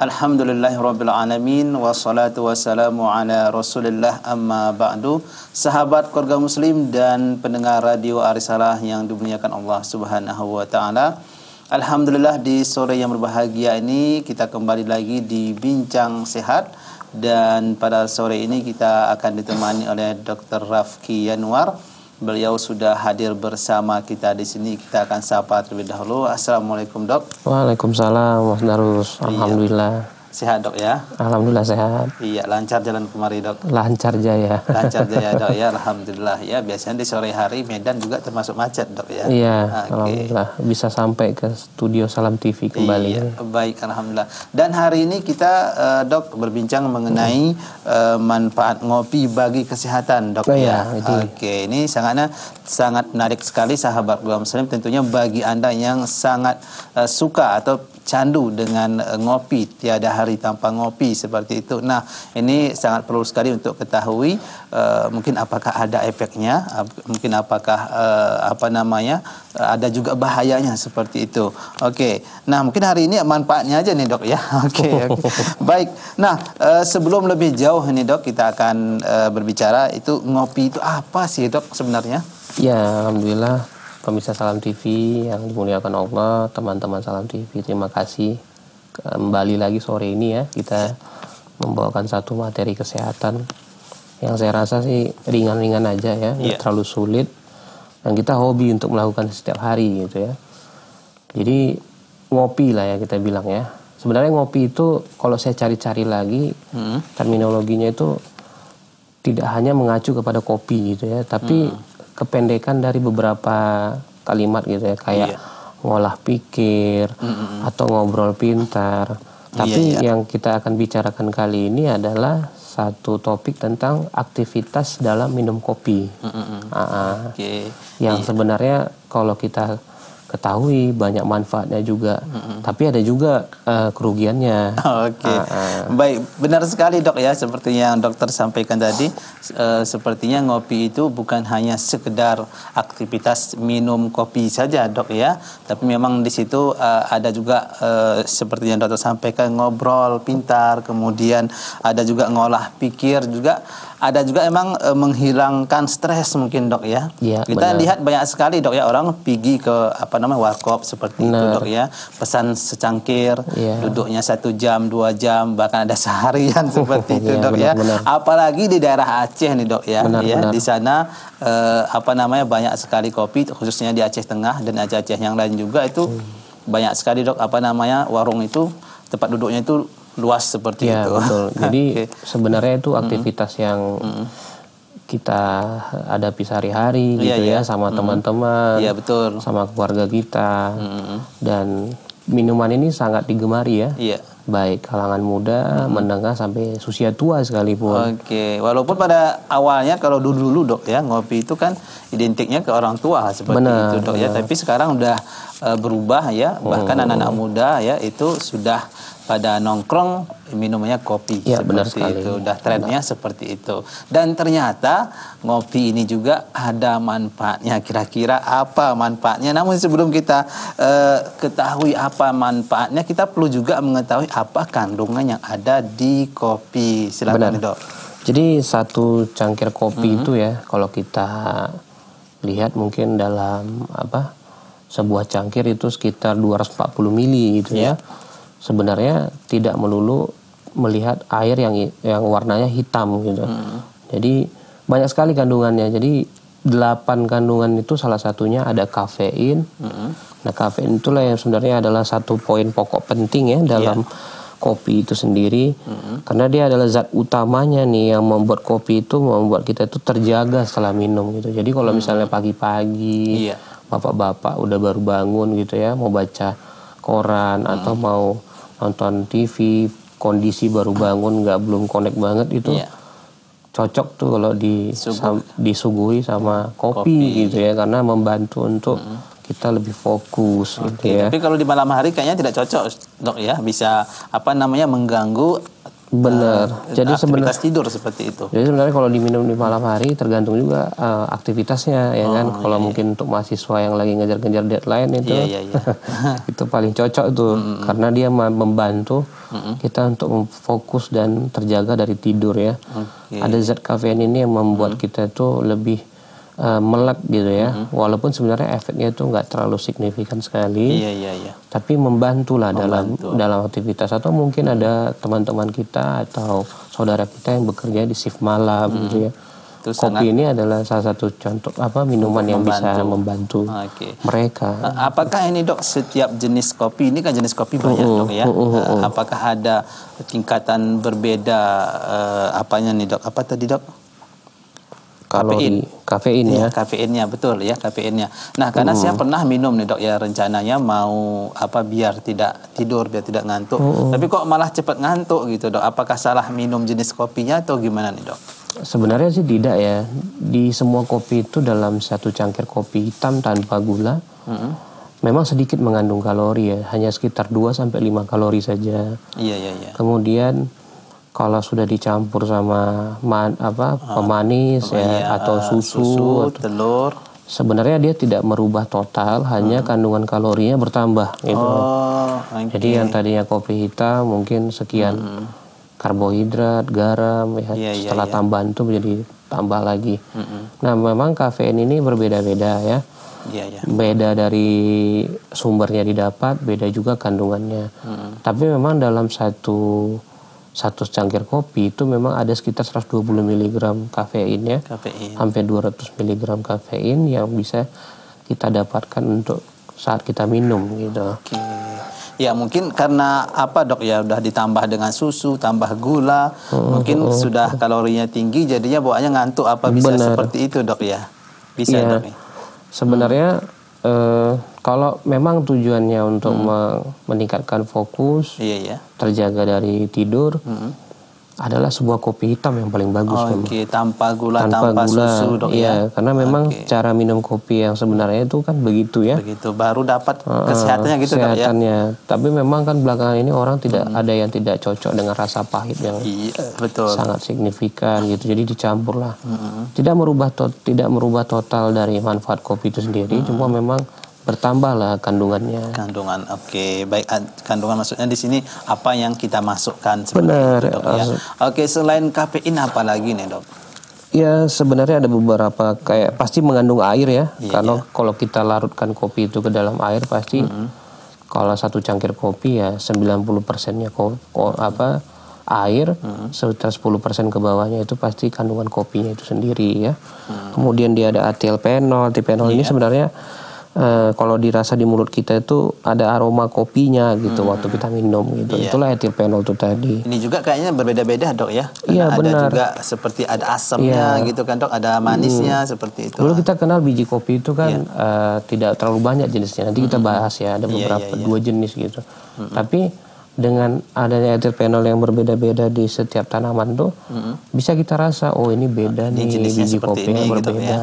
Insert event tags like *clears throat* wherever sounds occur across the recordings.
Alhamdulillahirabbil alamin wassalatu wassalamu ala Rasulillah amma ba'du. Sahabat keluarga muslim dan pendengar radio Arisalah yang dimuliakan Allah Subhanahu wa taala. Alhamdulillah di sore yang berbahagia ini kita kembali lagi di Bincang Sehat dan pada sore ini kita akan ditemani oleh Dr. Rafki Yanwar Beliau sudah hadir bersama kita di sini. Kita akan sapa terlebih dahulu. Assalamualaikum dok. Waalaikumsalam Mas Darus. Iya. Alhamdulillah. Iya. Sehat dok ya? Alhamdulillah sehat. Iya lancar jalan kemari dok. Lancar jaya. Lancar jaya *laughs* dok ya. Alhamdulillah ya. Biasanya di sore hari Medan juga termasuk macet dok ya. Iya. Okay. Alhamdulillah bisa sampai ke studio Salam TV kembali. Iya. Baik Alhamdulillah. Dan hari ini kita uh, dok berbincang mengenai uh, manfaat ngopi bagi kesehatan dok oh, ya. Iya, Oke okay. ini sangatnya sangat menarik sekali sahabat gua muslim tentunya bagi anda yang sangat uh, suka atau candu dengan uh, ngopi tiada hari tanpa ngopi seperti itu. Nah, ini sangat perlu sekali untuk ketahui uh, mungkin apakah ada efeknya, uh, mungkin apakah uh, apa namanya uh, ada juga bahayanya seperti itu. Oke. Okay. Nah, mungkin hari ini manfaatnya aja nih, Dok ya. *laughs* Oke. Okay, *laughs* okay. Baik. Nah, uh, sebelum lebih jauh nih, Dok, kita akan uh, berbicara itu ngopi itu apa sih, Dok sebenarnya? Ya, alhamdulillah pemirsa Salam TV yang dimuliakan Allah, teman-teman Salam TV, terima kasih. Kembali lagi sore ini ya, kita membawakan satu materi kesehatan yang saya rasa sih ringan-ringan aja ya, yeah. terlalu sulit. Dan kita hobi untuk melakukan setiap hari gitu ya. Jadi ngopi lah ya kita bilang ya. Sebenarnya ngopi itu kalau saya cari-cari lagi hmm. terminologinya itu tidak hanya mengacu kepada kopi gitu ya, tapi hmm kependekan dari beberapa kalimat gitu ya kayak iya. ngolah pikir mm-hmm. atau ngobrol pintar. Tapi iya, iya. yang kita akan bicarakan kali ini adalah satu topik tentang aktivitas dalam minum kopi. Mm-hmm. Uh, okay. Yang iya. sebenarnya kalau kita ketahui banyak manfaatnya juga mm-hmm. tapi ada juga uh, kerugiannya oke okay. uh, uh. baik benar sekali dok ya seperti yang dokter sampaikan tadi uh, sepertinya ngopi itu bukan hanya sekedar aktivitas minum kopi saja dok ya tapi memang di situ uh, ada juga uh, seperti yang dokter sampaikan ngobrol pintar kemudian ada juga ngolah pikir juga ada juga emang e, menghilangkan stres mungkin dok ya. ya Kita benar. lihat banyak sekali dok ya orang pergi ke apa namanya warkop seperti benar. itu dok ya, pesan secangkir, ya. duduknya satu jam dua jam bahkan ada *laughs* seharian seperti itu *laughs* ya, dok benar, ya. Benar. Apalagi di daerah Aceh nih dok ya, benar, ya benar. di sana e, apa namanya banyak sekali kopi khususnya di Aceh Tengah dan Aceh-Aceh yang lain juga itu hmm. banyak sekali dok apa namanya warung itu tempat duduknya itu luas seperti ya, itu. betul. *laughs* Jadi okay. sebenarnya itu aktivitas mm-hmm. yang mm-hmm. kita hadapi sehari-hari iya, gitu yeah, ya sama mm-hmm. teman-teman, yeah, betul. sama keluarga kita. Mm-hmm. Dan minuman ini sangat digemari ya. Yeah. Baik kalangan muda, hmm. menengah sampai usia tua sekalipun. Oke, okay. walaupun pada awalnya kalau dulu-dulu dok ya ngopi itu kan identiknya ke orang tua seperti benar, itu dok ya. Tapi sekarang udah uh, berubah ya, bahkan hmm. anak-anak muda ya itu sudah pada nongkrong minumnya kopi ya, seperti benar sekali. itu. Dah trennya benar. seperti itu. Dan ternyata ngopi ini juga ada manfaatnya. Kira-kira apa manfaatnya? Namun sebelum kita uh, ketahui apa manfaatnya, kita perlu juga mengetahui apa kandungan yang ada di kopi. Silakan, Dok. Jadi satu cangkir kopi mm -hmm. itu ya, kalau kita lihat mungkin dalam apa sebuah cangkir itu sekitar 240 mili gitu yeah. ya sebenarnya tidak melulu melihat air yang yang warnanya hitam gitu. Hmm. Jadi banyak sekali kandungannya. Jadi delapan kandungan itu salah satunya ada kafein. Hmm. Nah kafein itulah yang sebenarnya adalah satu poin pokok penting ya dalam yeah. kopi itu sendiri. Hmm. Karena dia adalah zat utamanya nih yang membuat kopi itu membuat kita itu terjaga setelah minum gitu. Jadi kalau hmm. misalnya pagi-pagi, yeah. bapak-bapak udah baru bangun gitu ya mau baca koran hmm. atau mau nonton TV kondisi baru bangun nggak belum connect banget itu yeah. cocok tuh kalau di sam- disuguhi sama kopi, Kopi. gitu ya karena membantu untuk kita lebih fokus gitu Oke, ya. Tapi kalau di malam hari kayaknya tidak cocok, dok ya. Bisa apa namanya mengganggu Benar. eh, Jadi aktivitas tidur seperti itu. Jadi sebenarnya kalau diminum di malam hari tergantung juga eh, aktivitasnya ya kan. Kalau mungkin untuk mahasiswa yang lagi ngejar-ngejar deadline itu Iya iya iya. *laughs* itu paling cocok tuh karena dia membantu kita untuk fokus dan terjaga dari tidur ya. Oke. Ada zat kafein ini yang membuat kita tuh lebih eh, melek gitu ya. Walaupun sebenarnya efeknya itu nggak terlalu signifikan sekali Iya iya iya. tapi membantu lah dalam dalam aktivitas atau mungkin ada teman-teman kita atau saudara kita yang bekerja di shift malam gitu ya. Itu Kopi ini adalah salah satu contoh apa minuman yang bisa membantu Oke. mereka. Eh, Apakah ini dok setiap jenis kopi ini kan jenis kopi banyak dok ya? Eh, Apakah ada tingkatan berbeda eh, apanya nih dok? Apa tadi dok? Kalori kafein ya. Iya, kafeinnya betul ya kafeinnya. Nah karena saya pernah minum nih dok ya rencananya mau apa biar tidak tidur biar tidak ngantuk. Tapi kok malah cepat ngantuk gitu dok? Apakah salah minum jenis kopinya atau gimana nih dok? Sebenarnya sih tidak ya. Di semua kopi itu dalam satu cangkir kopi hitam tanpa gula memang sedikit mengandung kalori ya, hanya sekitar 2 sampai 5 kalori saja. Iya iya iya. Kemudian kalau sudah dicampur sama man- apa pemanis ya Iya, atau susu, susu, telur. sebenarnya dia tidak merubah total, hanya kandungan kalorinya bertambah gitu. Oh, oke. Jadi yang tadinya kopi hitam mungkin sekian karbohidrat, garam ya. Iya, iya, Setelah iya. tambahan itu menjadi tambah lagi. Nah, memang kafein ini berbeda-beda ya. Iya iya. Beda dari sumbernya didapat, beda juga kandungannya. Tapi memang dalam satu satu cangkir kopi itu memang ada sekitar 120 mg kafein ya. Kafein. Sampai 200 mg kafein yang bisa kita dapatkan untuk saat kita minum gitu. Oke. Ya mungkin karena apa dok ya udah ditambah dengan susu, tambah gula, mungkin sudah kalorinya tinggi, jadinya bawaannya ngantuk. Apa bisa Benar. seperti itu dok ya? Bisa Iya. dok ya? Sebenarnya eh, kalau memang tujuannya untuk me- meningkatkan fokus, Iya iya. terjaga dari tidur, adalah sebuah kopi hitam yang paling bagus memang. Oke, tanpa gula, tanpa tanpa, gula. susu dok iya, ya. karena memang cara minum kopi yang sebenarnya itu kan begitu ya. Begitu baru dapat Heeh, kesehatannya gitu dok ya. kesehatannya. Tapi memang kan belakangan ini orang tidak ada yang tidak cocok dengan rasa pahit yang Iya betul. sangat signifikan gitu. Jadi dicampur lah. Tidak merubah to- tidak merubah total dari manfaat kopi itu sendiri, cuma memang bertambahlah kandungannya. Kandungan, oke, baik. ah, Kandungan maksudnya di sini apa yang kita masukkan Benar, itu, dok ya. Oke, selain kafein apa lagi nih dok? Ya sebenarnya ada beberapa kayak pasti mengandung air ya. Iya, Kalau kalau kita larutkan kopi itu ke dalam air pasti kalau satu cangkir kopi ya 90 persennya ko, ko- apa air, sekitar 10 persen ke bawahnya itu pasti kandungan kopinya itu sendiri ya. Kemudian dia ada etilpenol, etilpenol ini sebenarnya eh, kalau dirasa di mulut kita itu ada aroma kopinya gitu waktu kita minum gitu. Iya. Itulah etilpenol itu tadi. Ini juga kayaknya berbeda-beda dok ya. Iya, Karena ada benar. Iya. juga seperti ada asamnya gitu kan dok, ada manisnya seperti itu. Dulu kita kenal biji kopi itu kan eh, tidak terlalu banyak jenisnya. Nanti kita bahas ya, ada Iya, beberapa iya, iya. dua jenis gitu. Tapi dengan adanya etilpenol yang berbeda-beda di setiap tanaman tuh bisa kita rasa oh ini beda nih jenisnya biji kopinya ini gitu berbeda. ya.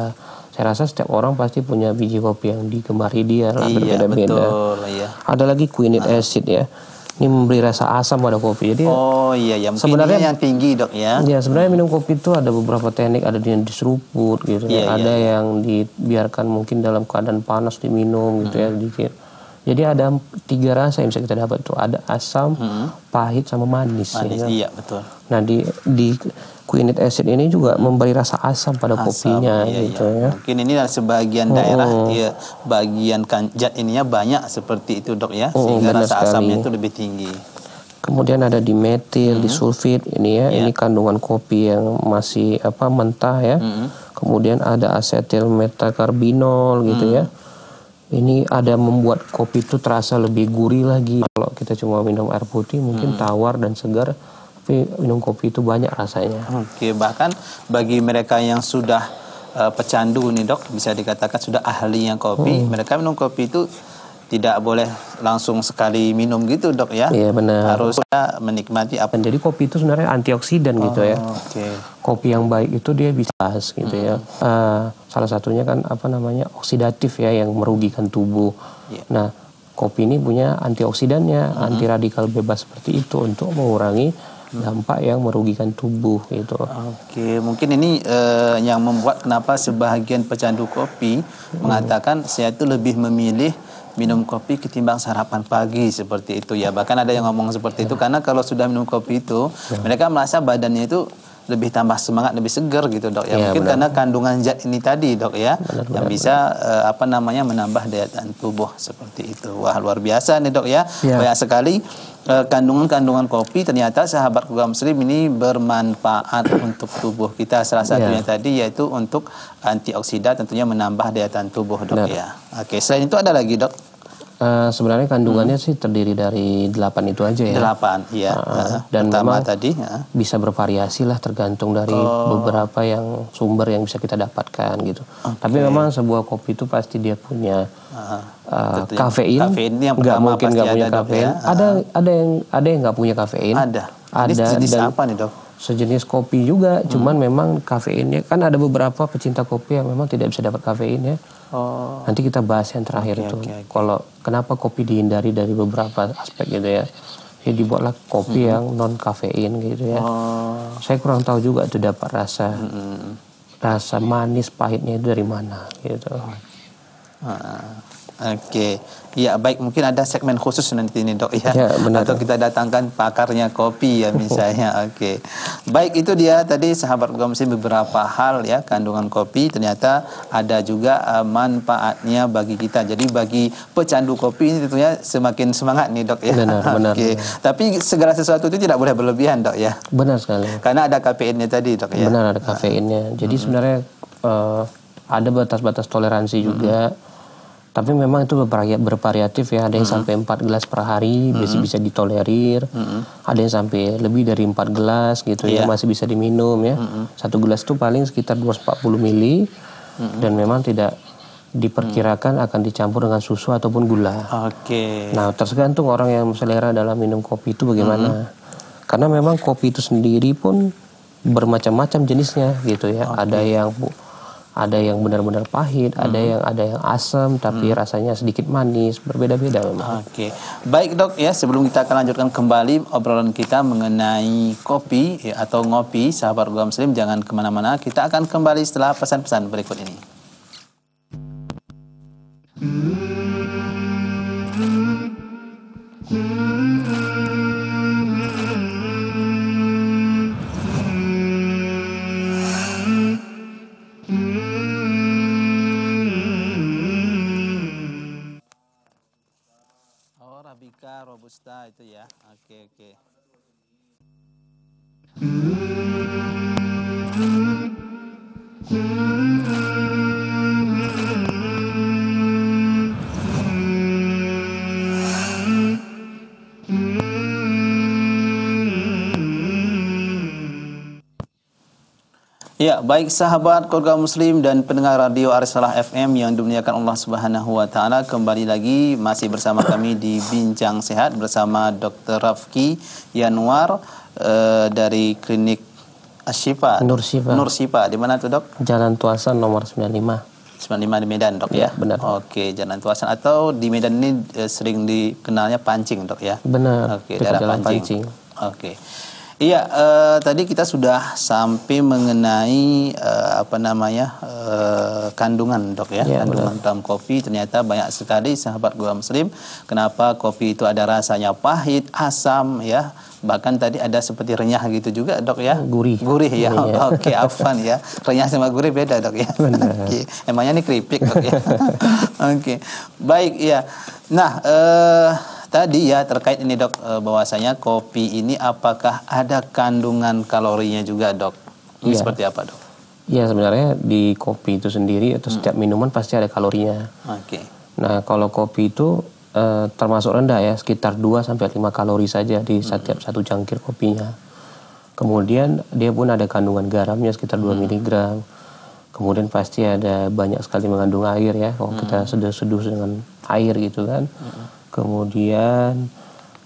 Saya rasa setiap orang pasti punya biji kopi yang digemari dia lah Iya berbeda-beda. betul, iya. Ada lagi quinine acid ya. Ini memberi rasa asam pada kopi. Jadi Oh iya ya, mungkin Sebenarnya- yang tinggi dok ya. Ya sebenarnya minum kopi itu ada beberapa teknik, ada yang diseruput gitu Iya, ya, ada yang dibiarkan mungkin dalam keadaan panas diminum gitu ya sedikit. Jadi ada tiga rasa yang bisa kita dapat tuh, ada asam, pahit sama manis. ya Manis, kan? iya betul. Nah di di quinine acid ini juga memberi rasa asam pada kopinya Iya, gitu iya. ya. Mungkin ini dari sebagian daerah ya bagian kanjat ininya banyak seperti itu dok ya, sehingga benar rasa sekali. asamnya itu lebih tinggi. Kemudian ada dimetil, disulfit ini ya, ini kandungan kopi yang masih apa mentah ya. Kemudian ada asetil metakarbinol gitu ya. Ini ada membuat kopi itu terasa lebih gurih lagi. Kalau kita cuma minum air putih mungkin tawar dan segar, tapi minum kopi itu banyak rasanya. Oke, bahkan bagi mereka yang sudah eh, pecandu nih dok, bisa dikatakan sudah ahli yang kopi, mereka minum kopi itu tidak boleh langsung sekali minum gitu dok ya. Iya benar. Harus menikmati apa. Dan jadi kopi itu sebenarnya antioksidan gitu ya. Oh, Oke. Kopi yang baik itu dia bisa gitu ya. Eh, salah satunya kan apa namanya oksidatif ya yang merugikan tubuh. Iya. Nah kopi ini punya antioksidannya, anti radikal bebas seperti itu untuk mengurangi dampak yang merugikan tubuh gitu. Oke, mungkin ini eh, yang membuat kenapa sebahagian pecandu kopi mengatakan saya itu lebih memilih minum kopi ketimbang sarapan pagi seperti itu ya. Bahkan ada yang ngomong seperti itu karena kalau sudah minum kopi itu mereka merasa badannya itu lebih tambah semangat, lebih segar gitu dok ya. Iya, Mungkin benar. karena kandungan zat ini tadi dok ya yang bisa eh, apa namanya menambah daya tahan tubuh seperti itu. Wah luar biasa nih dok ya. Iya. Banyak sekali eh, kandungan-kandungan kopi ternyata sahabat keluarga muslim ini bermanfaat *coughs* untuk tubuh kita. Salah satunya Iya. tadi yaitu untuk antioksidan tentunya menambah daya tahan tubuh dok Benar. ya. Oke selain itu ada lagi dok Eh, sebenarnya kandungannya sih terdiri dari delapan itu aja ya. delapan ya. Ah, Eh, dan pertama memang tadi ya. bisa bervariasi lah tergantung dari beberapa yang sumber yang bisa kita dapatkan gitu. Tapi memang sebuah kopi itu pasti dia punya uh, tentunya. kafein. Kafein yang nggak mungkin nggak punya ada, kafein. ya. Ada ada yang ada yang nggak punya kafein. Ada. Ada Ini jenis dan apa nih dok? sejenis kopi juga. Hmm. Cuman memang kafeinnya kan ada beberapa pecinta kopi yang memang tidak bisa dapat kafein ya. Oh, Nanti kita bahas yang terakhir Oke, itu. oke, oke. Kalau kenapa kopi dihindari dari beberapa aspek gitu ya. Ya dibuatlah kopi yang non kafein gitu ya. Oh, Saya kurang tahu juga tuh dapat rasa mm, rasa manis pahitnya itu dari mana gitu. ah, Oke, ya baik mungkin ada segmen khusus nanti ini dok ya, Ya, benar. atau kita datangkan pakarnya kopi ya misalnya. *laughs* Oke, baik itu dia tadi sahabat Gomsi beberapa hal ya kandungan kopi ternyata ada juga eh, manfaatnya bagi kita. Jadi bagi pecandu kopi ini tentunya semakin semangat nih dok ya. Benar, *laughs* benar, Oke, tapi segala sesuatu itu tidak boleh berlebihan dok ya, Benar sekali. karena ada kafeinnya tadi dok ya. Benar ada kafeinnya. Jadi sebenarnya eh, ada batas-batas toleransi juga. Tapi memang itu bervari- bervariatif ya. Ada yang sampai 4 gelas per hari bisa bisa ditolerir. Ada yang sampai lebih dari 4 gelas gitu ya Iya. masih bisa diminum ya. Satu gelas itu paling sekitar 240 mili dan memang tidak diperkirakan akan dicampur dengan susu ataupun gula. Oke. Nah, tergantung orang yang selera dalam minum kopi itu bagaimana. Karena memang kopi itu sendiri pun bermacam-macam jenisnya gitu ya. Ada yang bu- ada yang benar-benar pahit, ada yang ada yang asam tapi rasanya sedikit manis, berbeda-beda memang. Oke, baik dok. Ya sebelum kita akan lanjutkan kembali obrolan kita mengenai kopi ya, atau ngopi sahabat gua muslim jangan ke mana-mana. Kita akan kembali setelah pesan-pesan berikut ini. Oh, Ya, baik sahabat keluarga muslim dan pendengar radio Arisalah FM yang dimuliakan Allah Subhanahu wa taala, kembali lagi masih bersama kami di Bincang Sehat bersama Dr. Rafki Yanwar eh, dari klinik Ashifa. Nur Syifa. Nur Syifa. Di mana tuh, Dok? Jalan Tuasan nomor 95. 95 di Medan, Dok Ya, ya? benar. Oke, Jalan Tuasan atau di Medan ini eh, sering dikenalnya Pancing, Dok ya? Benar, Oke, daerah Jalan Pancing. Pancing. Oke. Iya, eh, tadi kita sudah sampai mengenai eh, apa namanya eh, kandungan dok ya, Iya, kandungan dalam kopi ternyata banyak sekali sahabat gua muslim. Kenapa kopi itu ada rasanya pahit, asam ya, bahkan tadi ada seperti renyah gitu juga dok ya. Gurih. Gurih ya. Gurih, ya. *laughs* Oke, afan ya. Renyah sama gurih beda dok ya. *laughs* Oke. Emangnya ini keripik dok ya. *laughs* Oke. Baik ya. Nah, eh tadi ya terkait ini dok eh, bahwasanya kopi ini apakah ada kandungan kalorinya juga dok? Ini Iya. seperti apa dok? Ya sebenarnya di kopi itu sendiri atau setiap minuman pasti ada kalorinya. Oke. Nah, kalau kopi itu eh, termasuk rendah ya, sekitar 2 sampai 5 kalori saja di setiap satu cangkir kopinya. Kemudian dia pun ada kandungan garamnya sekitar 2 mg. kemudian pasti ada banyak sekali mengandung air ya kalau Hmm. kita seduh-seduh dengan air gitu kan kemudian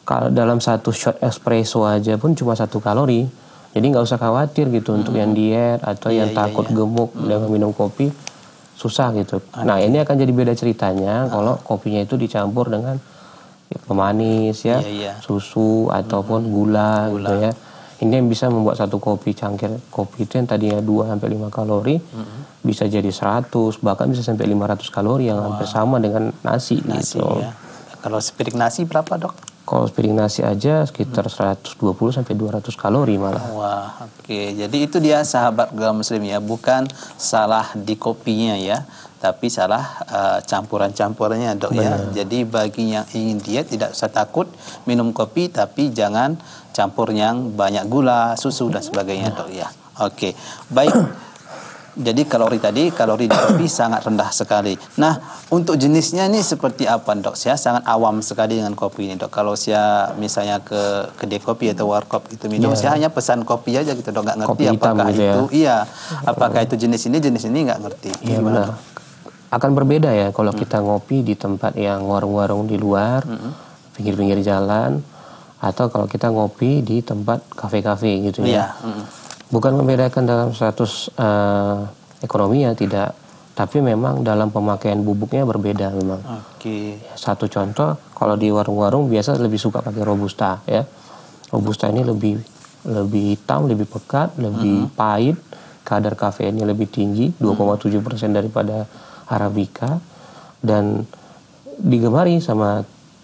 kalau dalam satu shot espresso aja pun cuma satu kalori. Jadi nggak usah khawatir gitu untuk yang diet atau Iya, yang iya, takut gemuk dengan minum kopi susah gitu. Nah ini akan jadi beda ceritanya kalau kopinya itu dicampur dengan ya, pemanis ya Iya, iya. susu ataupun gula, gitu ya. Ini yang bisa membuat satu kopi cangkir kopi itu yang tadinya 2 sampai 5 kalori bisa jadi 100 bahkan bisa sampai 500 kalori yang hampir sama dengan nasi, Nasi gitu. ya. Kalau sepiring nasi berapa dok? Kalau sepiring nasi aja sekitar 120 sampai 200 kalori malah. Wah, oke. Jadi itu dia sahabat gelam muslim ya, bukan salah di kopinya ya, tapi salah uh, campuran-campurannya dok ya. Jadi bagi yang ingin diet tidak usah takut minum kopi, tapi jangan campur yang banyak gula, susu dan sebagainya dok ya. Oke, baik. Jadi kalori tadi, kalori di kopi *coughs* sangat rendah sekali. Nah, untuk jenisnya ini seperti apa dok? Saya sangat awam sekali dengan kopi ini dok. Kalau saya misalnya ke kedai kopi atau warkop itu minum, saya hanya pesan kopi aja gitu dok. Nggak ngerti Kopi apakah gitu ya? itu, iya, apakah itu jenis ini, jenis ini nggak ngerti. Iya Gimana, benar. Dok? Akan berbeda ya kalau kita ngopi di tempat yang warung-warung di luar, pinggir-pinggir jalan, atau kalau kita ngopi di tempat kafe-kafe gitu ya. mm. Bukan membedakan dalam status eh, ekonomi ya tidak, tapi memang dalam pemakaian bubuknya berbeda memang. Oke. Satu contoh, kalau di warung-warung biasa lebih suka pakai robusta ya. Robusta ini lebih lebih hitam, lebih pekat, lebih pahit, kadar kafeinnya lebih tinggi, 2,7% daripada arabica dan digemari sama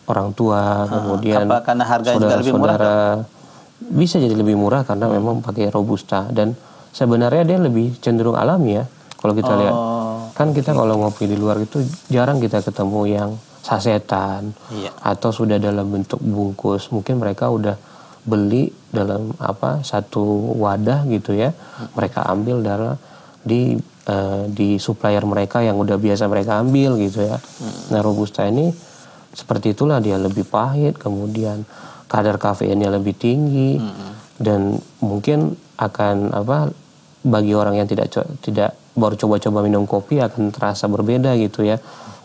orang tua, kemudian apa karena harganya juga lebih murah, saudara-saudara. Bisa jadi lebih murah karena memang pakai robusta. Dan sebenarnya dia lebih cenderung alami ya. Kalau kita lihat. Oh, kan kita kalau ngopi di luar itu jarang kita ketemu yang sasetan Iya. atau sudah dalam bentuk bungkus. Mungkin mereka udah beli dalam apa satu wadah gitu ya. Mereka ambil darah di eh, di supplier mereka yang udah biasa mereka ambil gitu ya. Nah robusta ini seperti itulah dia lebih pahit kemudian kadar kafeinnya lebih tinggi dan mungkin akan apa bagi orang yang tidak tidak baru coba-coba minum kopi akan terasa berbeda gitu ya.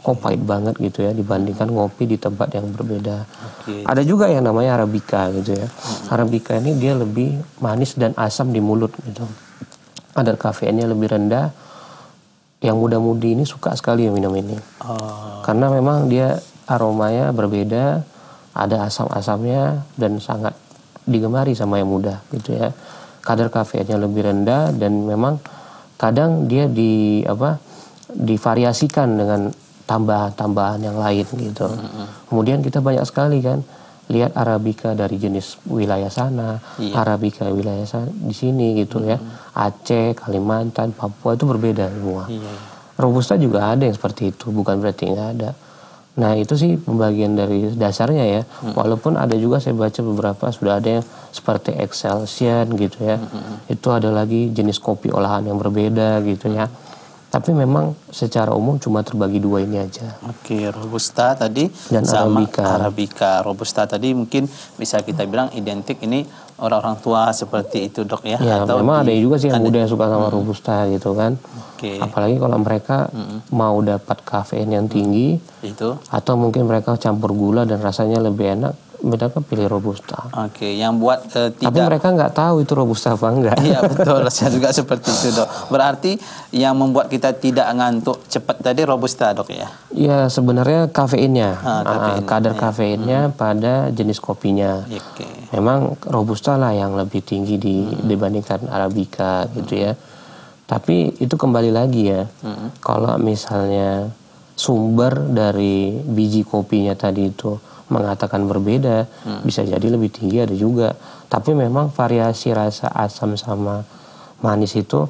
Kok pahit banget gitu ya dibandingkan ngopi di tempat yang berbeda. Oke. ada juga yang namanya arabica gitu ya. Arabica ini dia lebih manis dan asam di mulut gitu. Kadar kafeinnya lebih rendah. Yang muda-mudi ini suka sekali minum ini. Oh, karena memang dia aromanya berbeda ada asam-asamnya dan sangat digemari sama yang muda gitu ya kadar kafeinnya lebih rendah dan memang kadang dia di apa divariasikan dengan tambahan-tambahan yang lain gitu kemudian kita banyak sekali kan lihat arabica dari jenis wilayah sana Iya. arabica wilayah sana, di sini gitu ya Aceh Kalimantan Papua itu berbeda semua iya. Robusta juga ada yang seperti itu, bukan berarti nggak ada. Nah itu sih pembagian dari dasarnya ya. Walaupun ada juga saya baca beberapa sudah ada yang seperti Excelsior gitu ya. Itu ada lagi jenis kopi olahan yang berbeda gitu ya. Tapi memang secara umum cuma terbagi dua ini aja. Oke, robusta tadi Dan sama Arabica. Arabica. Robusta tadi mungkin bisa kita bilang identik ini orang-orang tua seperti itu dok ya? Ya Atau memang ada di- juga sih yang ada- muda yang suka sama robusta gitu kan. Oke, Apalagi kalau mereka mau dapat kafein yang tinggi itu. atau mungkin mereka campur gula dan rasanya lebih enak, mereka pilih robusta. Oke, yang buat Tapi tidak mereka nggak tahu itu robusta apa enggak. Iya *laughs* betul, saya juga seperti itu dok. Berarti yang membuat kita tidak ngantuk cepat tadi robusta dok ya? Ya sebenarnya kafeinnya, Ah, Ah, kafeinnya, kadar kafeinnya pada jenis kopinya. Oke. Memang robusta lah yang lebih tinggi di, dibandingkan arabica gitu ya. Tapi itu kembali lagi ya, kalau misalnya sumber dari biji kopinya tadi itu mengatakan berbeda, bisa jadi lebih tinggi ada juga. Tapi memang variasi rasa asam sama manis itu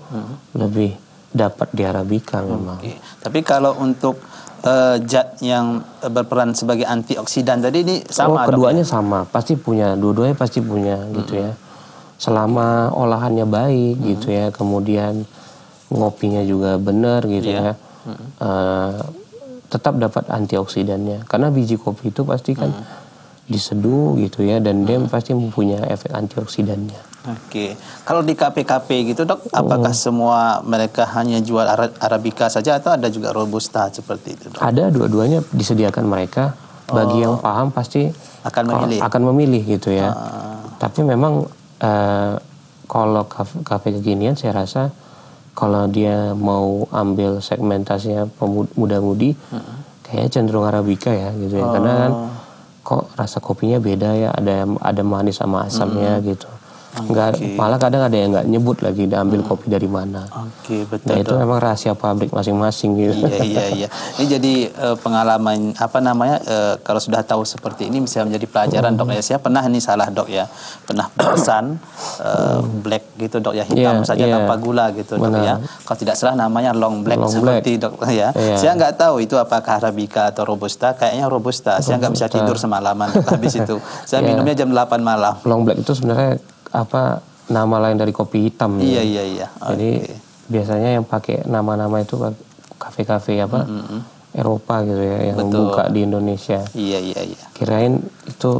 lebih dapat di arabica memang. Oke. Tapi kalau untuk zat yang berperan sebagai antioksidan tadi ini sama oh, keduanya sama, pasti punya, dua-duanya pasti punya gitu ya. Selama olahannya baik gitu ya, kemudian ngopinya juga benar gitu Iya. ya. Eh, tetap dapat antioksidannya. Karena biji kopi itu pasti kan diseduh gitu ya dan dia pasti mempunyai efek antioksidannya. Oke, kalau di KP-KP gitu dok, apakah semua mereka hanya jual Ara- arabica saja atau ada juga robusta seperti itu dok? Ada dua-duanya disediakan mereka. Bagi yang paham pasti Akan memilih. akan memilih gitu ya. Tapi memang eh, kalau kafe, kafe kekinian saya rasa kalau dia mau ambil segmentasinya pemu- muda-mudi, kayaknya cenderung arabica ya gitu ya. Karena kan kok rasa kopinya beda ya, ada ada manis sama asamnya gitu. Nggak, malah kadang ada yang nggak nyebut lagi dia ambil kopi dari mana. Oke, betul Nah itu memang rahasia pabrik masing-masing gitu. Iya iya iya. *laughs* Ini jadi eh, pengalaman apa namanya eh, kalau sudah tahu seperti ini bisa menjadi pelajaran dok ya. Saya pernah ini salah dok ya. Pernah pesan eh, black gitu dok ya hitam Iya, saja iya. tanpa gula gitu dok ya. Kalau tidak salah namanya long black Long seperti dok ya. Iya. Saya nggak tahu itu apakah arabica atau robusta. Kayaknya robusta. Saya nggak bisa tidur semalaman habis itu. *laughs* Saya Iya. minumnya jam 8 malam. Long black itu sebenarnya apa nama lain dari kopi hitam. Iya ya. iya iya. Jadi Oke. biasanya yang pakai nama-nama itu kafe-kafe apa Eropa gitu ya yang Betul. buka di Indonesia. Iya iya iya. Kirain itu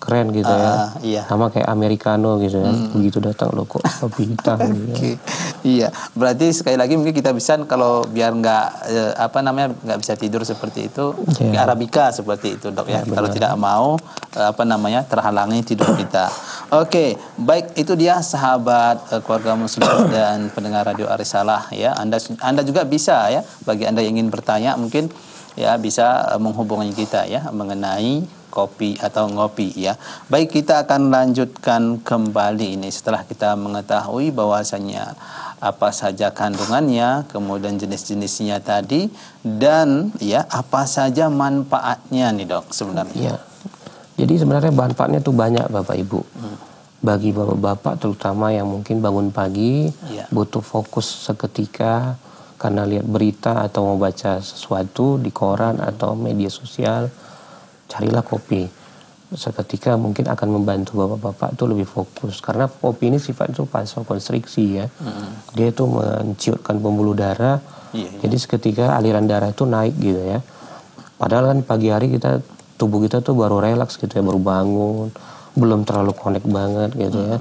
keren gitu ya. Ah, iya. Sama kayak americano gitu ya. Begitu datang lo kok kopi hitam *laughs* gitu. ya. Iya. Berarti sekali lagi mungkin kita bisa kalau biar nggak eh, apa namanya nggak bisa tidur seperti itu, Iya. arabica seperti itu dok ya. kalau tidak mau eh, apa namanya terhalangi tidur kita. Oke, baik itu dia sahabat eh, keluarga muslim *coughs* dan pendengar radio Arisalah ya. Anda Anda juga bisa ya bagi anda yang ingin bertanya mungkin ya bisa eh, menghubungi kita ya mengenai kopi atau ngopi ya. Baik kita akan lanjutkan kembali ini setelah kita mengetahui bahwasanya apa saja kandungannya, kemudian jenis-jenisnya tadi dan ya apa saja manfaatnya nih Dok sebenarnya. Iya. Jadi sebenarnya manfaatnya tuh banyak Bapak Ibu. Bagi bapak-bapak terutama yang mungkin bangun pagi Iya. butuh fokus seketika karena lihat berita atau mau baca sesuatu di koran atau media sosial, carilah kopi. Seketika mungkin akan membantu bapak-bapak tuh lebih fokus karena kopi ini sifatnya tuh vasokonstriksi ya. Dia tuh menciutkan pembuluh darah. Iya, iya. Jadi seketika aliran darah itu naik gitu ya. Padahal kan pagi hari kita tubuh kita tuh baru relaks gitu ya, baru bangun, belum terlalu connect banget gitu ya.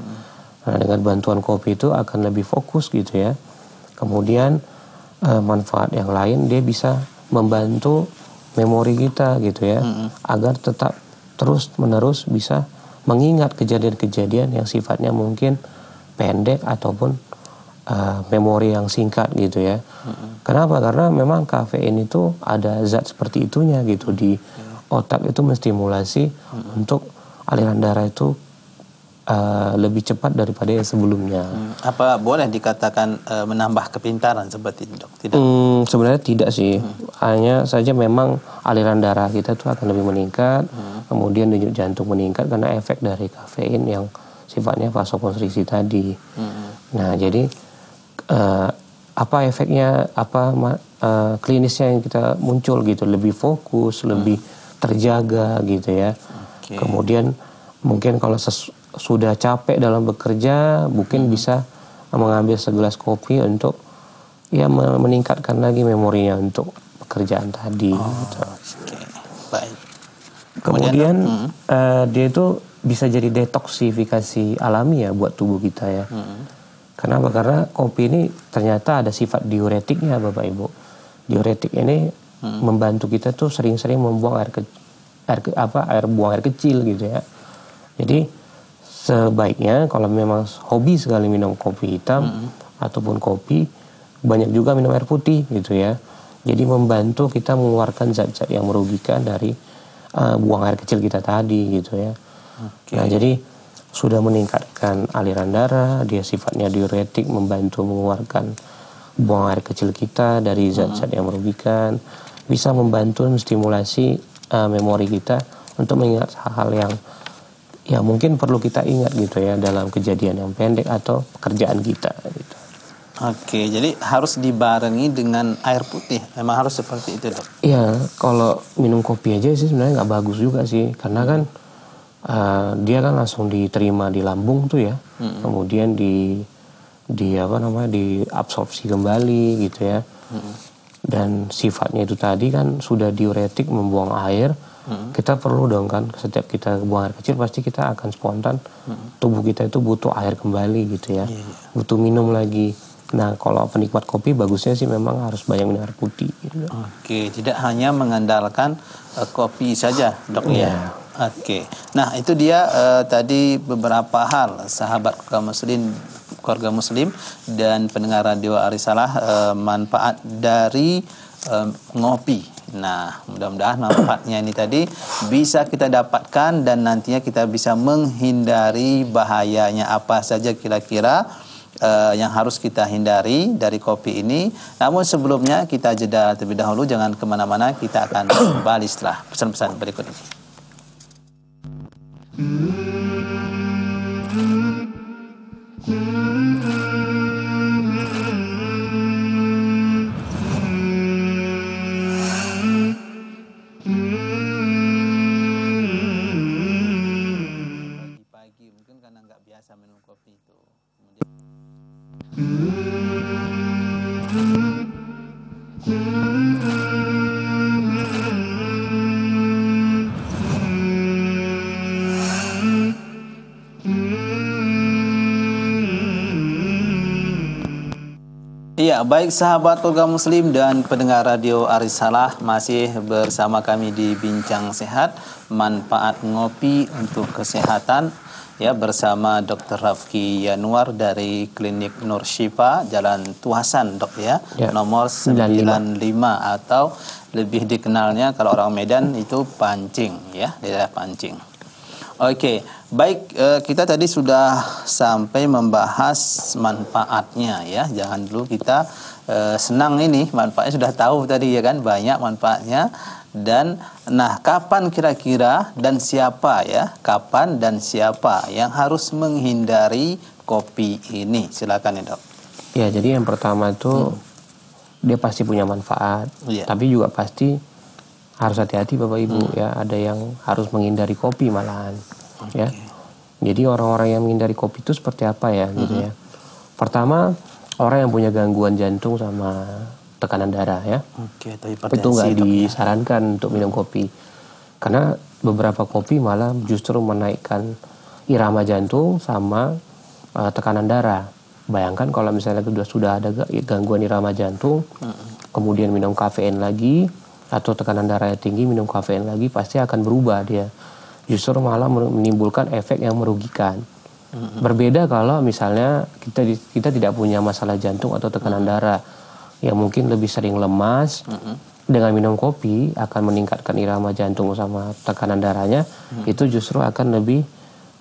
Nah dengan bantuan kopi itu akan lebih fokus gitu ya. Kemudian eh, manfaat yang lain dia bisa membantu memori kita gitu ya, agar tetap terus menerus bisa mengingat kejadian-kejadian yang sifatnya mungkin pendek ataupun uh, memori yang singkat gitu ya. Kenapa? Karena memang kafein itu ada zat seperti itunya gitu di otak itu menstimulasi untuk aliran darah itu uh, lebih cepat daripada yang sebelumnya. Hmm, Apa boleh dikatakan eh, menambah kepintaran seperti itu Dok? Tidak. Hmm, sebenarnya tidak sih. Hanya saja memang aliran darah kita tuh akan lebih meningkat, kemudian denyut jantung meningkat karena efek dari kafein yang sifatnya vasokonstriksi tadi. Nah, jadi eh, apa efeknya, apa eh, klinisnya yang kita muncul gitu, lebih fokus, lebih terjaga gitu ya. Oke. Kemudian mungkin kalau sudah capek dalam bekerja, mungkin bisa mengambil segelas kopi untuk ya me- meningkatkan lagi memorinya untuk pekerjaan tadi. gitu. Oke, baik. Kemudian eh, dia itu bisa jadi detoksifikasi alami ya buat tubuh kita ya. Kenapa? Karena kopi ini ternyata ada sifat diuretiknya Bapak Ibu. Diuretik ini membantu kita tuh sering-sering membuang air ke, air ke- apa air buang air kecil gitu ya. Jadi sebaiknya kalau memang hobi sekali minum kopi hitam ataupun kopi banyak juga minum air putih gitu ya. Jadi membantu kita mengeluarkan zat-zat yang merugikan dari uh, buang air kecil kita tadi gitu ya. Nah jadi sudah meningkatkan aliran darah, dia sifatnya diuretik, membantu mengeluarkan buang air kecil kita dari zat-zat yang merugikan, bisa membantu menstimulasi uh, memori kita untuk mengingat hal-hal yang ya mungkin perlu kita ingat gitu ya dalam kejadian yang pendek atau pekerjaan kita gitu. Oke, jadi harus dibarengi dengan air putih. Memang harus seperti itu dok. Iya, kalau minum kopi aja sih sebenarnya nggak bagus juga sih, karena kan uh, dia kan langsung diterima di lambung tuh ya, kemudian di di apa namanya diabsorpsi kembali gitu ya, dan sifatnya itu tadi kan sudah diuretik membuang air, hmm. kita perlu dong kan setiap kita buang air kecil pasti kita akan spontan hmm. tubuh kita itu butuh air kembali gitu ya, yeah, yeah. butuh minum lagi. Nah, kalau penikmat kopi bagusnya sih memang harus banyak minum air putih. Gitu. Oke, tidak hanya mengandalkan uh, kopi saja, dok yeah. ya. Iya. Oke, nah itu dia uh, tadi beberapa hal sahabat keluarga muslim, keluarga muslim dan pendengar radio Arisalah uh, manfaat dari uh, ngopi. Nah, mudah-mudahan manfaatnya ini tadi bisa kita dapatkan dan nantinya kita bisa menghindari bahayanya apa saja kira-kira uh, yang harus kita hindari dari kopi ini. Namun sebelumnya kita jeda terlebih dahulu, jangan ke mana-mana. Kita akan *coughs* kembali setelah pesan-pesan berikut ini. Ya, baik sahabat keluarga muslim dan pendengar radio Arisalah masih bersama kami di Bincang Sehat Manfaat Ngopi untuk Kesehatan ya bersama Dr. Rafki Yanuar dari Klinik Nur Shifa Jalan Tuhasan dok ya, ya. nomor 95. 95 atau lebih dikenalnya kalau orang Medan itu Pancing ya daerah Pancing. Oke, baik eh, kita tadi sudah sampai membahas manfaatnya ya. Jangan dulu kita eh, senang ini manfaatnya sudah tahu tadi ya kan banyak manfaatnya dan nah kapan kira-kira dan siapa ya? Kapan dan siapa yang harus menghindari kopi ini? Silakan ya, Dok. Ya, jadi yang pertama itu hmm. dia pasti punya manfaat, yeah. tapi juga pasti harus hati-hati Bapak Ibu hmm. ya, ada yang harus menghindari kopi malahan okay. ya. Jadi orang-orang yang menghindari kopi itu seperti apa ya hmm. gitu ya. Pertama, orang yang punya gangguan jantung sama tekanan darah ya. Oke, okay, itu nggak ya. disarankan ya. untuk minum kopi. Karena beberapa kopi malah justru menaikkan irama jantung sama uh, tekanan darah. Bayangkan kalau misalnya sudah sudah ada gangguan irama jantung, hmm. kemudian minum kafein lagi, atau tekanan darahnya tinggi minum kafein lagi pasti akan berubah dia justru malah menimbulkan efek yang merugikan berbeda kalau misalnya kita kita tidak punya masalah jantung atau tekanan darah yang mungkin lebih sering lemas mm-hmm. dengan minum kopi akan meningkatkan irama jantung sama tekanan darahnya mm-hmm. itu justru akan lebih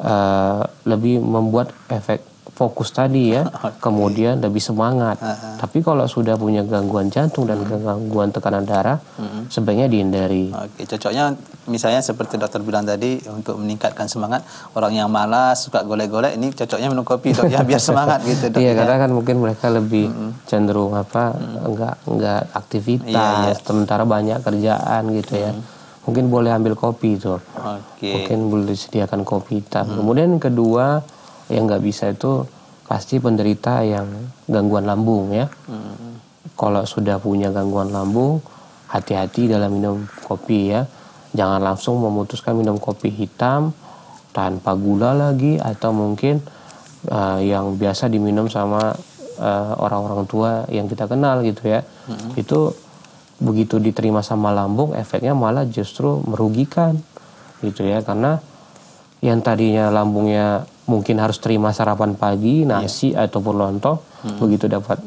uh, lebih membuat efek fokus tadi ya, *laughs* okay. kemudian lebih semangat. Uh -huh. Tapi kalau sudah punya gangguan jantung dan uh -huh. gangguan tekanan darah, uh -huh. sebaiknya dihindari. Oke, okay. cocoknya misalnya seperti dokter bilang tadi untuk meningkatkan semangat orang yang malas suka golek-golek ini cocoknya minum kopi dok ya biar semangat gitu *laughs* dok. Iya, ya. karena kan mungkin mereka lebih uh -huh. cenderung apa uh -huh. enggak enggak aktivitas, yeah, yeah. sementara banyak kerjaan gitu ya. Uh -huh mungkin boleh ambil kopi tuh. Okay. Mungkin boleh disediakan kopi hitam. Hmm. Kemudian kedua yang nggak bisa itu pasti penderita yang gangguan lambung ya. Hmm. Kalau sudah punya gangguan lambung, hati-hati dalam minum kopi ya. Jangan langsung memutuskan minum kopi hitam tanpa gula lagi atau mungkin uh, yang biasa diminum sama uh, orang-orang tua yang kita kenal gitu ya. Hmm. Itu begitu diterima sama lambung efeknya malah justru merugikan gitu ya karena yang tadinya lambungnya mungkin harus terima sarapan pagi nasi yeah. ataupun lontong hmm. begitu dapat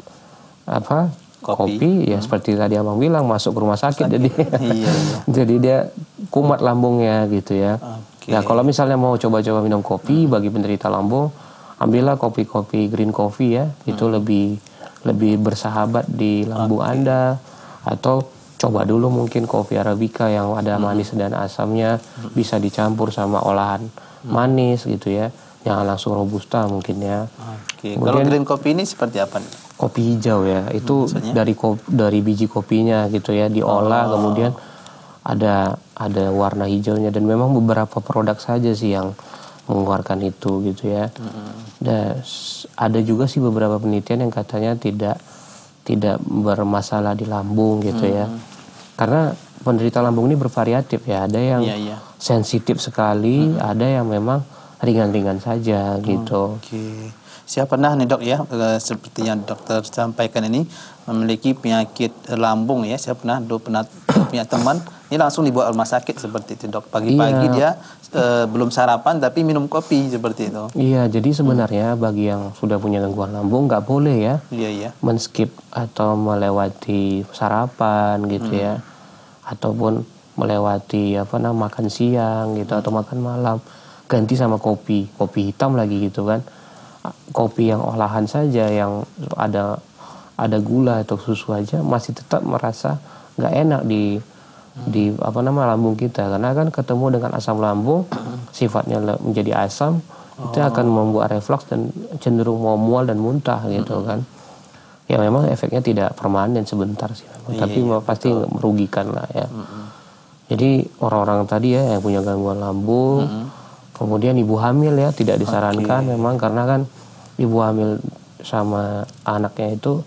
apa kopi, kopi ya hmm. seperti tadi abang bilang masuk ke rumah sakit, sakit. jadi *laughs* iya, iya. jadi dia kumat lambungnya gitu ya okay. nah kalau misalnya mau coba-coba minum kopi hmm. bagi penderita lambung ambillah kopi-kopi green coffee ya hmm. itu lebih lebih bersahabat di lambung okay. anda atau coba dulu mungkin kopi arabica yang ada hmm. manis dan asamnya hmm. bisa dicampur sama olahan hmm. manis gitu ya jangan langsung robusta mungkin ya. Oke. Kalau green kopi ini seperti apa nih? Kopi hijau ya, itu hmm, dari kopi, dari biji kopinya gitu ya, diolah oh. kemudian ada ada warna hijaunya dan memang beberapa produk saja sih yang mengeluarkan itu gitu ya. Hmm. Dan ada juga sih beberapa penelitian yang katanya tidak tidak bermasalah di lambung gitu ya. hmm. ya. Karena penderita lambung ini bervariatif ya. Ada yang Iya, iya. sensitif sekali, ada yang memang ringan-ringan saja gitu. Oke. Saya pernah nih dok ya, eh, seperti yang dokter sampaikan ini memiliki penyakit lambung ya. Saya pernah dulu pernah *coughs* punya teman, ini langsung dibawa rumah sakit seperti itu dok. Pagi-pagi Iya. dia eh, belum sarapan tapi minum kopi seperti itu. Iya, jadi sebenarnya bagi yang sudah punya gangguan lambung nggak boleh ya Iya iya. men-skip atau melewati sarapan gitu ya. Ataupun melewati apa namanya makan siang gitu atau makan malam ganti sama kopi, kopi hitam lagi gitu kan. Kopi yang olahan saja yang ada ada gula atau susu aja masih tetap merasa nggak enak di di apa nama lambung kita. Karena kan ketemu dengan asam lambung *clears throat* sifatnya le- menjadi asam itu akan membuat reflux dan cenderung mau mual dan muntah gitu kan. Ya memang efeknya tidak permanen sebentar sih. Iya, tapi iya, pasti merugikan lah ya. Jadi orang-orang tadi ya yang punya gangguan lambung kemudian ibu hamil ya tidak disarankan memang karena kan ibu hamil sama anaknya itu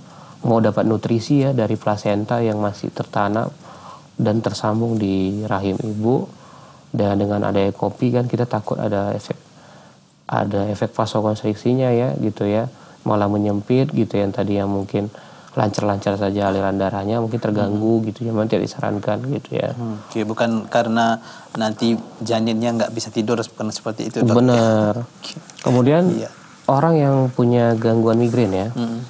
mau dapat nutrisi ya dari plasenta yang masih tertanam dan tersambung di rahim ibu. Dan dengan adanya kopi kan kita takut ada efek ada efek vasokonstriksinya ya gitu ya. Malah menyempit gitu yang tadi yang mungkin lancar-lancar saja aliran darahnya mungkin terganggu gitu ya memang tidak disarankan gitu ya. Hmm, Oke, bukan karena nanti janinnya nggak bisa tidur bukan seperti itu dok. benar. Kemudian Iya. orang yang punya gangguan migrain ya Mm-mm.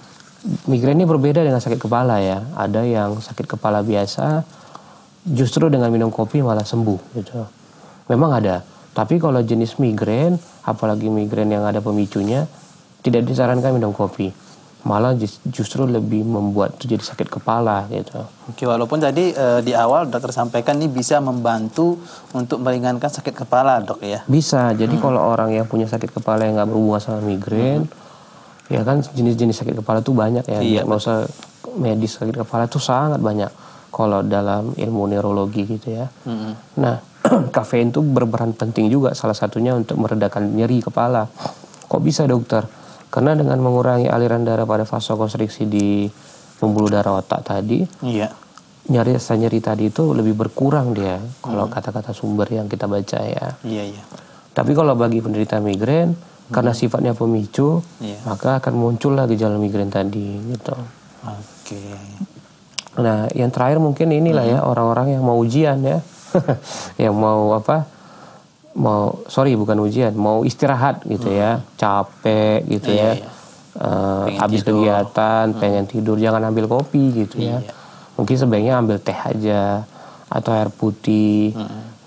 migrain ini berbeda dengan sakit kepala ya. Ada yang sakit kepala biasa justru dengan minum kopi malah sembuh gitu. Memang ada tapi kalau jenis migrain apalagi migrain yang ada pemicunya tidak disarankan minum kopi malah jus- justru lebih membuat itu jadi sakit kepala gitu Oke, walaupun tadi eh, di awal dokter sampaikan ini bisa membantu untuk meringankan sakit kepala dok ya. Bisa. Jadi kalau orang yang punya sakit kepala yang nggak berhubungan sama migrain, ya kan jenis-jenis sakit kepala tuh banyak ya. Iya, Diagnosa medis sakit kepala tuh sangat banyak. Kalau dalam ilmu neurologi gitu ya. Mm-mm. Nah, *clears throat* kafein tuh berperan penting juga salah satunya untuk meredakan nyeri kepala. Kok bisa dokter? Karena dengan mengurangi aliran darah pada vasokonstriksi di pembuluh darah otak tadi, Iya. nyeri rasa nyeri tadi itu lebih berkurang dia. Kalau kata-kata sumber yang kita baca ya. Iya iya. Tapi kalau bagi penderita migrain karena sifatnya pemicu, Iya. maka akan muncullah gejala migrain tadi gitu. Oke. Nah, yang terakhir mungkin inilah ya orang-orang yang mau ujian ya. *laughs* yang mau apa? Mau sorry bukan ujian, mau istirahat gitu ya. Capek gitu Iya, ya. iya. Pengen habis tidur. kegiatan, pengen tidur, jangan ambil kopi gitu ya. Iya. Mungkin sebaiknya ambil teh aja atau air putih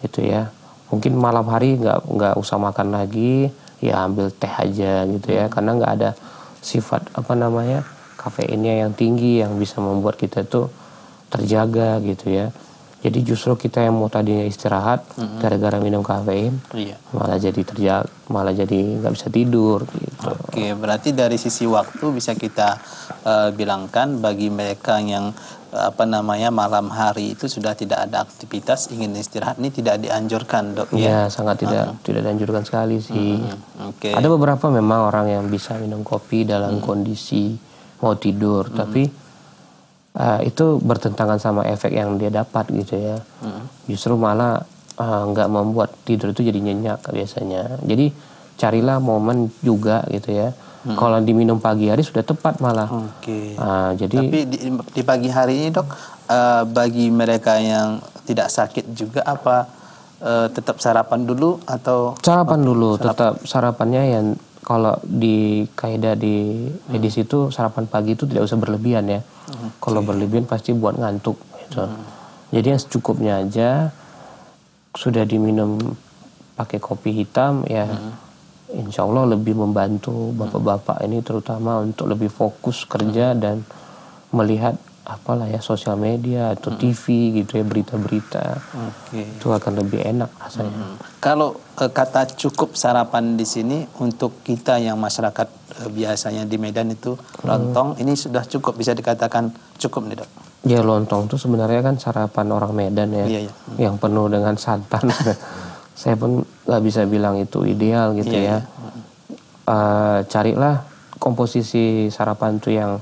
gitu ya. Mungkin malam hari nggak nggak usah makan lagi, ya ambil teh aja gitu ya. Karena nggak ada sifat apa namanya kafeinnya yang tinggi yang bisa membuat kita tuh terjaga gitu ya. Jadi justru kita yang mau tadinya istirahat gara-gara minum kafein Iya. malah jadi terjaga, malah jadi nggak bisa tidur gitu. Oke, berarti dari sisi waktu bisa kita eh, bilangkan bagi mereka yang apa namanya malam hari itu sudah tidak ada aktivitas ingin istirahat ini tidak dianjurkan dok Ya, ya. sangat tidak tidak dianjurkan sekali sih. Hmm, Oke. Ada beberapa memang orang yang bisa minum kopi dalam kondisi mau tidur, tapi uh, itu bertentangan sama efek yang dia dapat gitu ya. Justru malah uh, nggak membuat tidur itu jadi nyenyak biasanya. Jadi carilah momen juga gitu ya. Kalau diminum pagi hari sudah tepat malah. Oke. Uh, jadi Tapi di, di pagi hari ini dok, eh, bagi mereka yang tidak sakit juga apa eh, tetap sarapan dulu atau Sarapan dulu, tetap sarapannya yang kalau di kaidah di medis itu sarapan pagi itu tidak usah berlebihan ya. Kalau berlebihan pasti buat ngantuk gitu. Jadi yang secukupnya aja sudah diminum pakai kopi hitam ya. Insya Allah lebih membantu bapak-bapak ini terutama untuk lebih fokus kerja dan melihat apalah ya sosial media atau TV gitu ya berita-berita Oke. itu akan lebih enak rasanya. Hmm. Kalau eh, kata cukup sarapan di sini untuk kita yang masyarakat eh, biasanya di Medan itu lontong ini sudah cukup bisa dikatakan cukup nih dok. Ya lontong itu sebenarnya kan sarapan orang Medan ya, Iya, iya. yang penuh dengan santan. *laughs* Saya pun nggak bisa bilang itu ideal gitu Iya, ya. Eh, carilah komposisi sarapan itu yang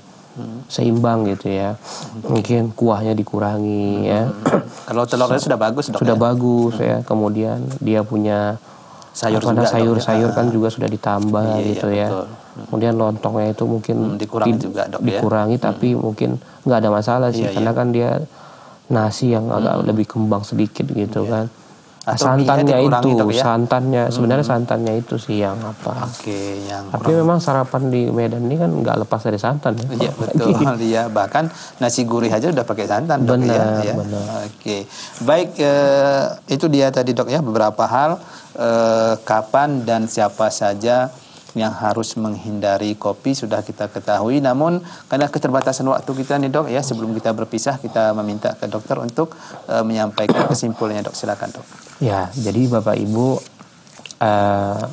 seimbang gitu ya. Mungkin kuahnya dikurangi ya. *clears throat* Kalau telurnya sudah bagus dok Sudah ya? bagus ya. Kemudian dia punya Sayur apa, juga, dok, sayur-sayur ya. kan juga sudah ditambah Iya, iya, gitu ya. betul. Kemudian lontongnya itu mungkin Hmm, dikurangi tid- juga, dok, ya. dikurangi tapi mungkin nggak ada masalah sih Iya, karena kan dia nasi yang agak lebih kembang sedikit gitu kan. Hmm. Atau minyak santannya itu, dok, ya? santannya sebenarnya santannya itu sih yang apa? Oke, yang Tapi memang sarapan di Medan ini kan nggak lepas dari santan ya. Iya betul *laughs* iya bahkan nasi gurih aja udah pakai santan dok Benar, ya, ya. benar. Oke baik eh, itu dia tadi dok ya beberapa hal eh, kapan dan siapa saja yang harus menghindari kopi sudah kita ketahui namun karena keterbatasan waktu kita nih dok ya sebelum kita berpisah kita meminta ke dokter untuk eh, menyampaikan kesimpulannya dok silakan dok. Ya, jadi Bapak Ibu eh,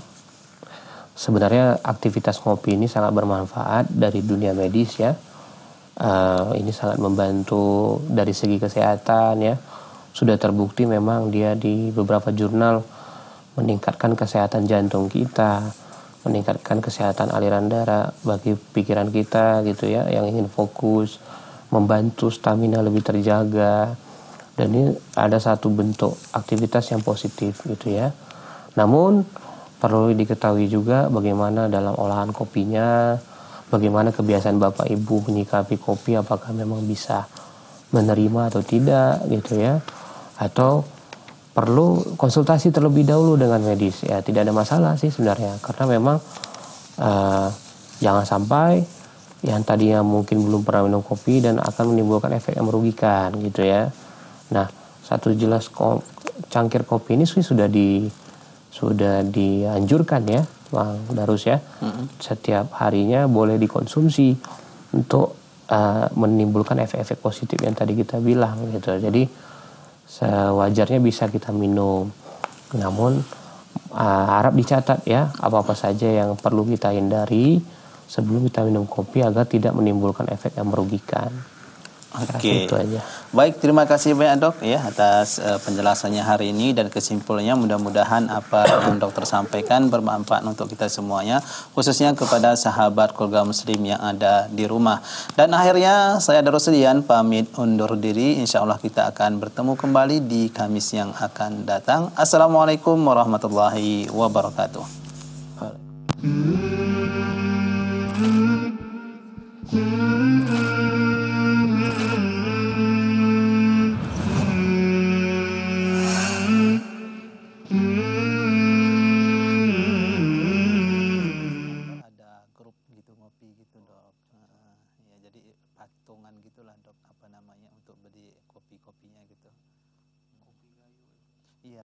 sebenarnya aktivitas ngopi ini sangat bermanfaat dari dunia medis ya. Eh, ini sangat membantu dari segi kesehatan ya. Sudah terbukti memang dia di beberapa jurnal meningkatkan kesehatan jantung kita, meningkatkan kesehatan aliran darah bagi pikiran kita gitu ya yang ingin fokus, membantu stamina lebih terjaga. Dan ini ada satu bentuk aktivitas yang positif gitu ya. Namun perlu diketahui juga bagaimana dalam olahan kopinya, bagaimana kebiasaan Bapak Ibu menyikapi kopi apakah memang bisa menerima atau tidak gitu ya. Atau perlu konsultasi terlebih dahulu dengan medis. Ya tidak ada masalah sih sebenarnya karena memang eh, jangan sampai yang tadinya mungkin belum pernah minum kopi dan akan menimbulkan efek yang merugikan gitu ya. Nah satu jelas ko- cangkir kopi ini sih sudah di sudah dianjurkan ya bang Darus ya. Setiap harinya boleh dikonsumsi untuk eh, menimbulkan efek-efek positif yang tadi kita bilang gitu. Jadi sewajarnya bisa kita minum. Namun uh, harap dicatat ya apa-apa saja yang perlu kita hindari sebelum kita minum kopi agar tidak menimbulkan efek yang merugikan. Oke. Itu aja. Baik, terima kasih banyak dok ya atas eh, penjelasannya hari ini dan kesimpulannya mudah-mudahan apa yang dokter sampaikan bermanfaat untuk kita semuanya, khususnya kepada sahabat keluarga muslim yang ada di rumah. Dan akhirnya saya Darusdian pamit undur diri. Insya Allah kita akan bertemu kembali di Kamis yang akan datang. Assalamualaikum warahmatullahi wabarakatuh. ada